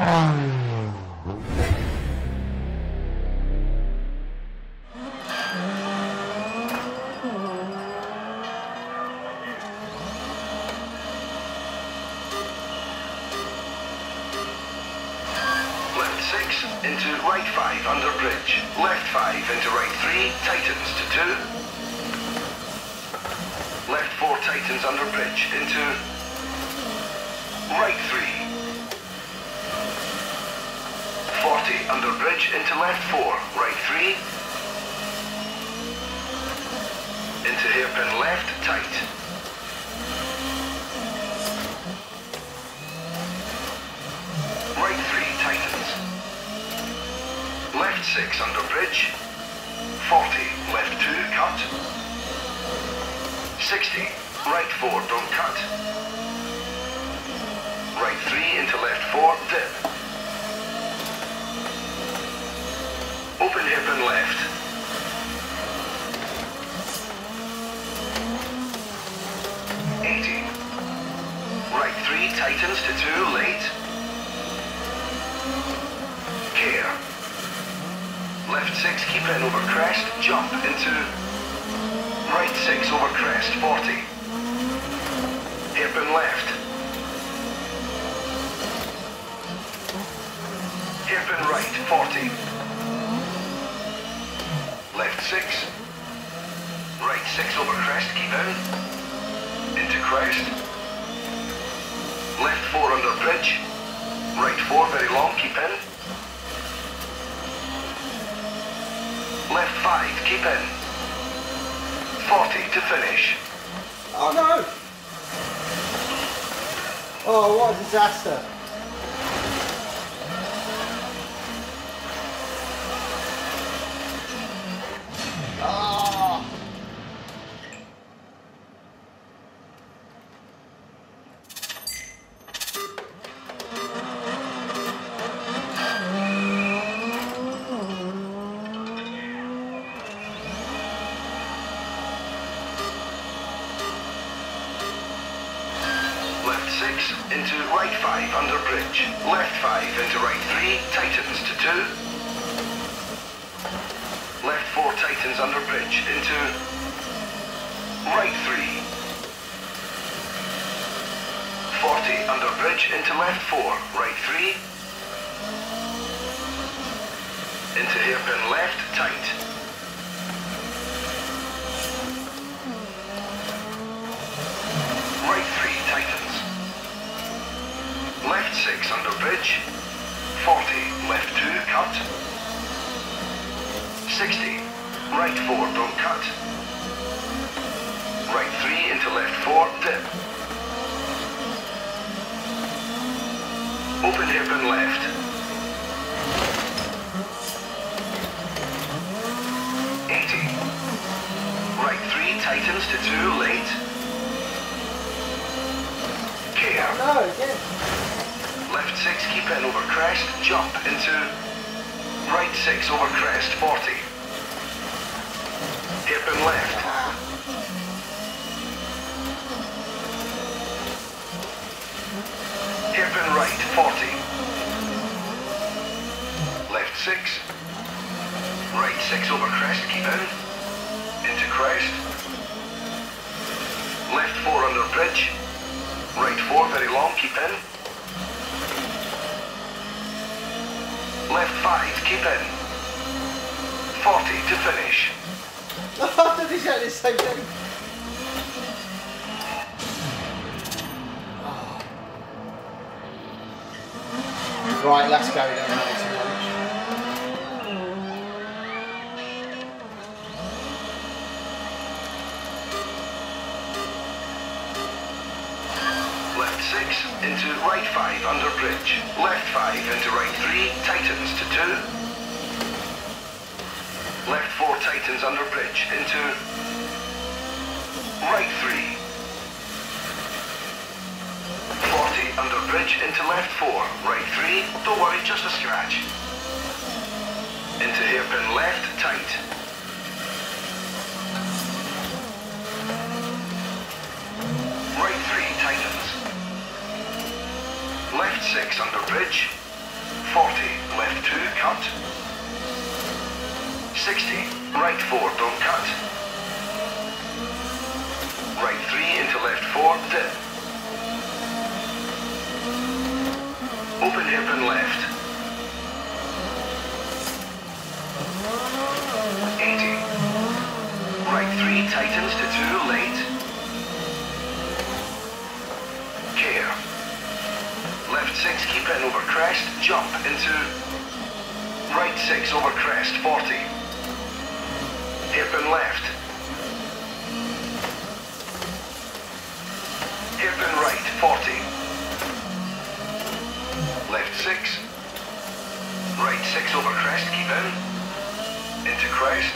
6 into right 5 under bridge. Left 5 into right 3, tightens to 2. Left 4 tightens under bridge into right 3. 40 under bridge into left 4, right 3. Into hairpin left, tight. Right 3 tightens. Left 6 under bridge. 40, left 2 cut. 60, right 4 don't cut. Right 3 into left 4 dip. Open hairpin left. Eighty. Right three tightens to two late. Care. Left six keep in over crest, jump into right six over crest, 40. Hairpin left. Hip and right, 40. Left six. Right six over crest, keep in. Into crest. Left four under bridge. Right four very long, keep in. Left five, keep in. 40 to finish. Oh no! Oh, what a disaster. Six into right five under bridge. Left five into right three, tightens to two. Left four tightens under bridge into right three. 40 under bridge into left four, right three. Into hairpin left, tight. 6 under bridge. 40, left 2, cut. 60, right 4, don't cut. Right 3 into left 4, dip. Open hairpin left. Eighty. Right three tightens to two late. Care. No, yeah. Left six, keep in over crest, jump into right six over crest, 40. Hairpin left. Hairpin right, 40. Left six. Right six over crest, keep in. Into crest. Left four under bridge. Right four, very long, keep in. Left five, keep in. 40 to finish. Did he say the same thing? Right, let's go then. that is lunch. Left six into right five under bridge. Left five into right three, tightens to two. Left four tightens under bridge into right three. 40 under bridge into left four, right three. Don't worry, just a scratch. Into hairpin left, tight. Right three tightens. Left six under bridge. 40, left 2, cut. 60, right 4, don't cut. Right 3 into left 4, dip. Open and left. 80. Right 3 tightens to 2, late. Care. Left 6 over crest, jump into right 6 over crest, 40. Hairpin left. Hairpin right, 40. Left 6. Right 6 over crest, keep in. Into crest.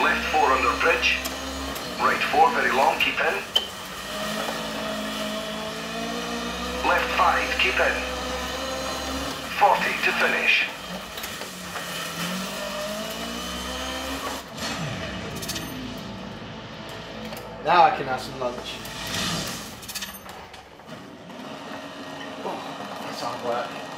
Left 4 under bridge. Right 4 very long, keep in. Left 5, keep in. 40 to finish. Now I can have some lunch. Oh, that's hard work.